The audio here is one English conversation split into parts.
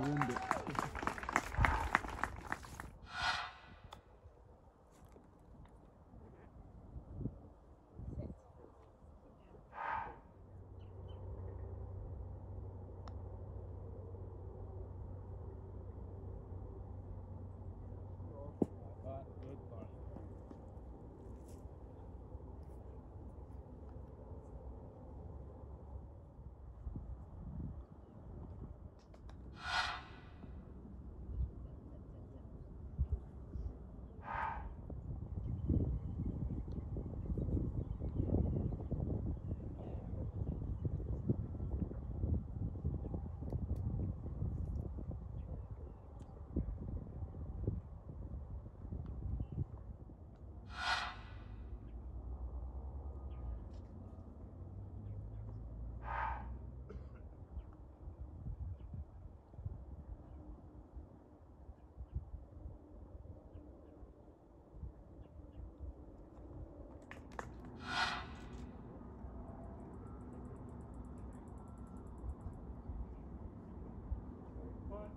wind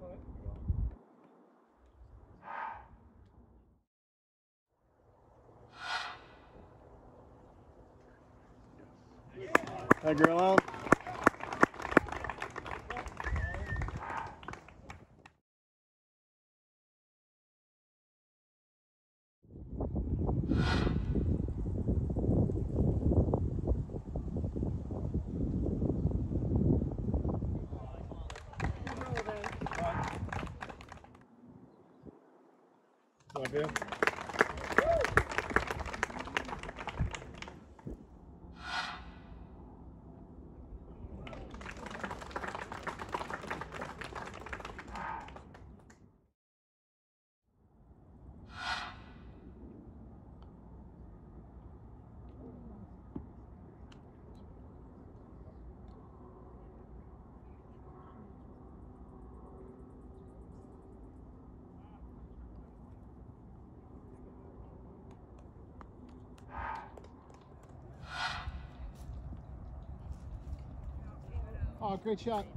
it. That you. Oh, great shot.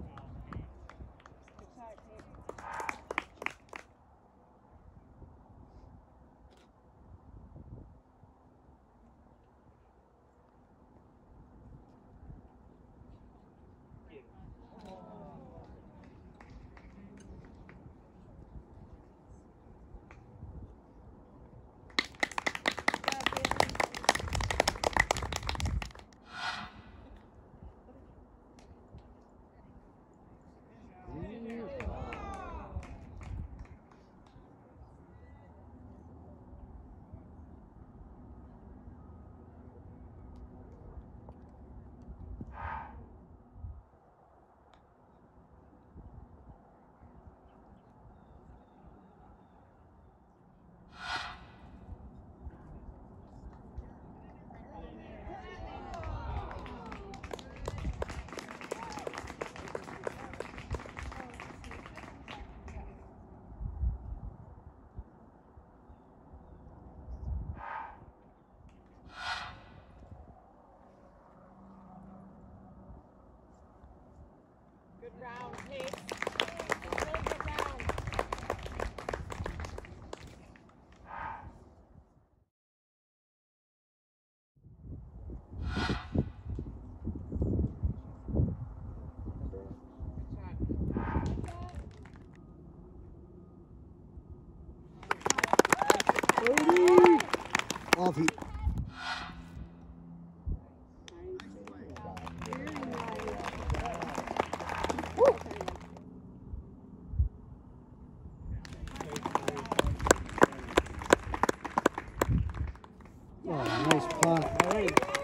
Nice putt.